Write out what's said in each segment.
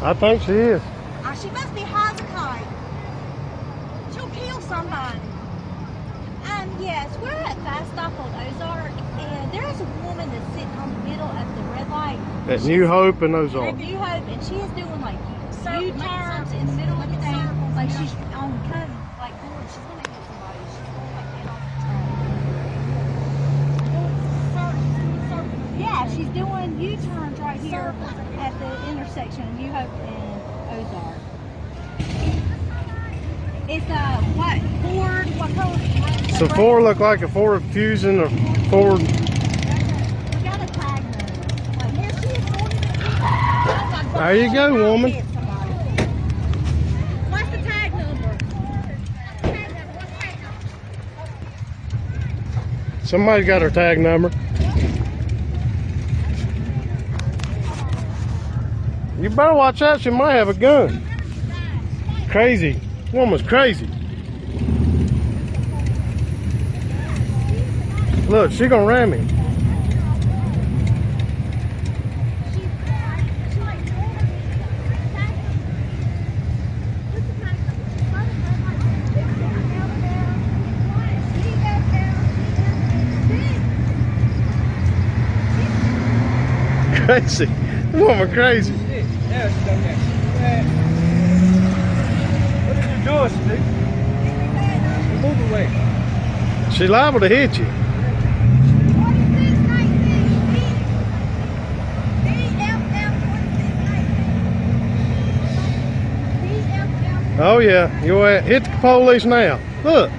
I think she is. Uh, she must be Hezekiah. She'll kill somebody. Um, yes, we're at Fast Stop on Ozark, and there's a woman that's sitting on the middle of the red light. At New Hope and At Ozark. New Hope, and she is doing like Circle, make U-turns in the middle of the thing. Like she's on cutting, like going, she's gonna hit somebody. She's going like get off the track. Yeah, she's doing U-turns right here at the intersection of New Hope and Ozark. It's a what Ford? What color? So Ford look like a Ford Fusion or Ford. We got a tag number. Like here she is going There you go, woman. Somebody. What's the tag number? Somebody's got her tag number. Better watch out. She might have a gun. Crazy. Woman's crazy. Look, she gonna ram me. Crazy. Woman crazy. She's liable to hit you. Oh yeah, you a- hit the police now. Look,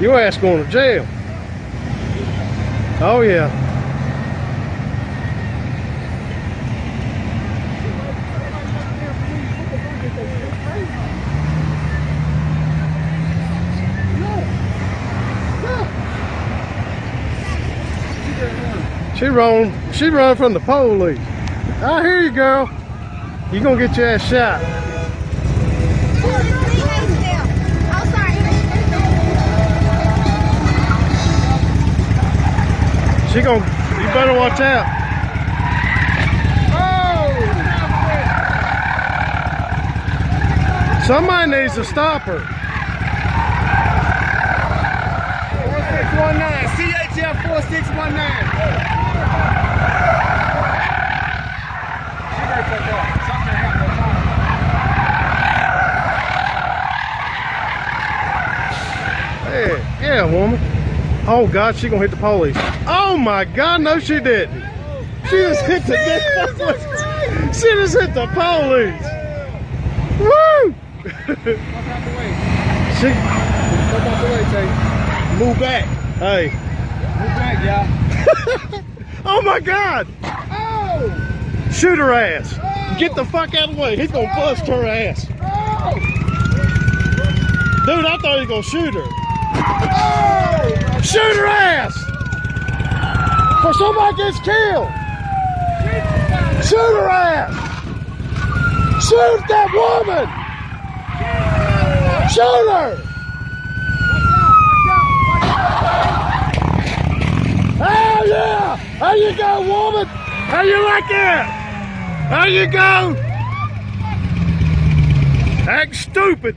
your ass going to jail. Oh yeah. She run, she run from the police. Ah, I hear you, girl. You gonna get your ass shot. She gonna, you better watch out. Oh! Somebody needs to stop her. 4619, CHF 4619. Yeah, yeah, woman. Oh God, she gonna hit the police. Oh my God, no, she didn't. She just hit the. she just hit the police. Woo! she. Step out the way, Tay. Move back. Hey. Move back, y'all. Oh my God! Oh! Shoot her ass. Oh! Get the fuck out of the way. He's gonna bust her ass. Oh! Dude, I thought he was gonna shoot her. Shoot her ass! For somebody gets killed! Shoot her ass! Shoot that woman! Shoot her! Oh yeah! There you go, woman! How you like that? How you go! Act stupid!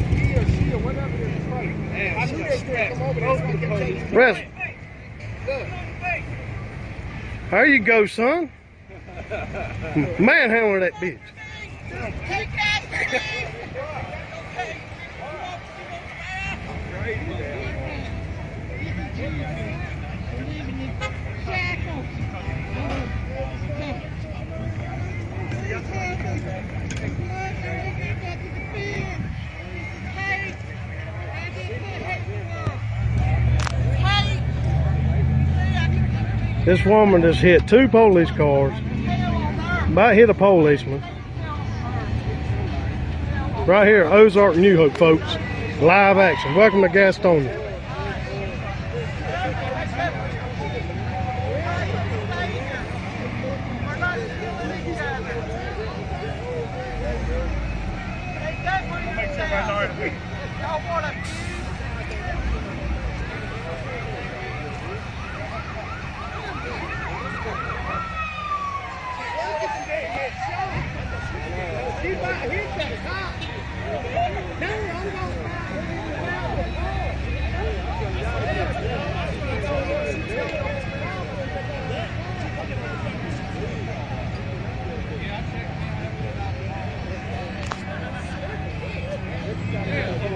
Rest. There you go, son. Manhandle that bitch. This woman just hit two police cars About hit a policeman. Right here, Ozark, New Hope, folks. Live action. Welcome to Gastonia.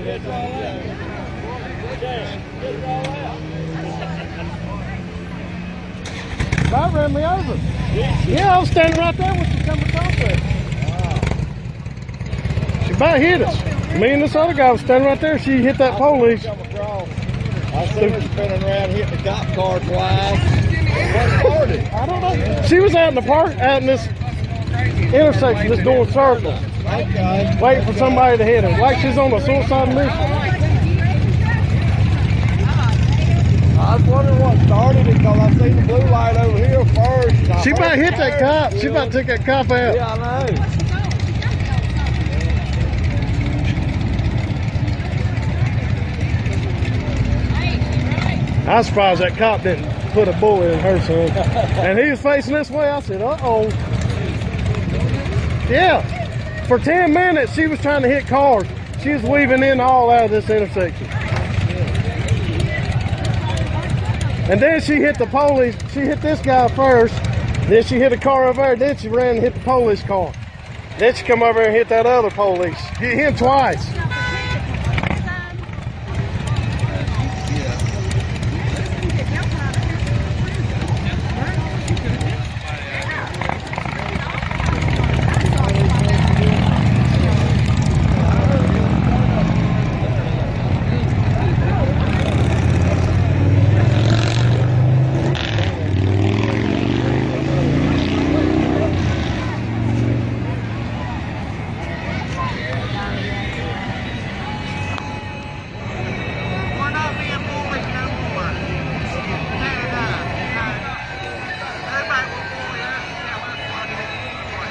That ran me over. Yeah, I was standing right there when she come across there. She about hit us. Me and this other guy was standing right there. She hit that police. I seen her spinning around, hitting the cop car twice. I don't know. She was out in the park, out in this intersection, just doing circles, Waiting for somebody to hit her. Like she's on a suicide mission. I was wondering what started it because I seen the blue light over here first. She about hit that cop. She about to take that cop out. Yeah, I know. I was surprised that cop didn't put a bullet in her son. And he was facing this way. I said, uh oh. Yeah. For 10 minutes, she was trying to hit cars. She was weaving in all out of this intersection. And then she hit the police. She hit this guy first. Then she hit a car over there. Then she ran and hit the police car. Then she come over and hit that other police. Hit him twice. We're not being bullied no more. Neither that, you know. Everybody will bully us. Yeah, we're funny.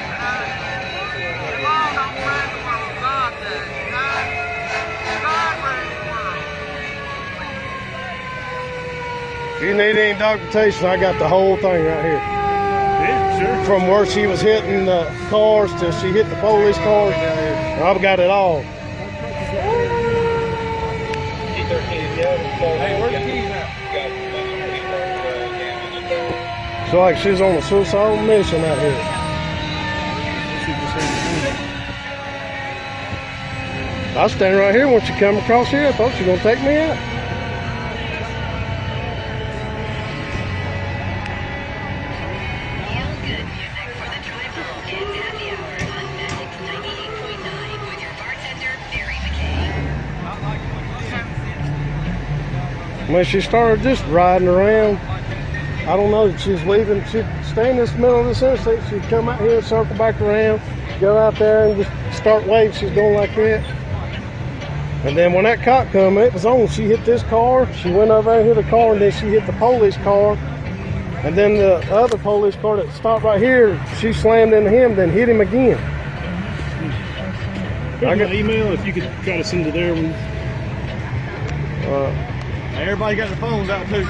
You know? The law don't run the world. God does, you know? God runs the world. If you need any documentation, I got the whole thing right here. Yeah, sure. From where she was hitting the cars till she hit the police cars. I've got it all. Hey, where's the keys at? So like she's on a suicidal mission out here. I standing right here once you come across here. I thought you were gonna take me out. When she started just riding around, I don't know, she was leaving, she'd stay in this middle of this intersection, she'd come out here, circle back around, go out there and just start waving, she's going like that. And then when that cop come, it was on, she hit this car, she went over and hit a car, and then she hit the police car. And then the other police car that stopped right here, she slammed into him, then hit him again. I got- my email if you could try to send it there. Uh, Everybody got their phones out too.